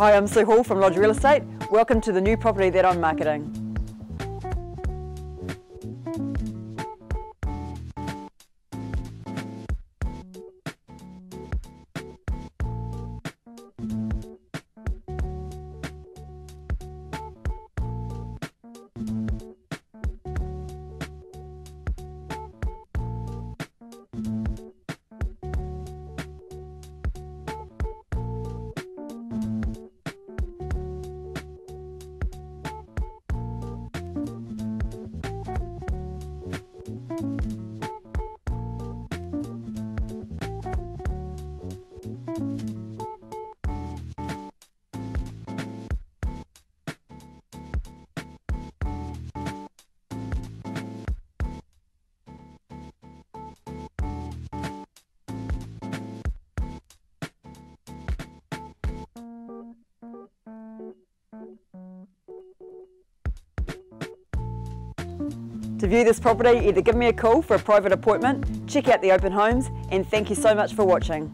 Hi, I'm Sue Hall from Lodge Real Estate. Welcome to the new property that I'm marketing. To view this property, either give me a call for a private appointment, check out the open homes, and thank you so much for watching.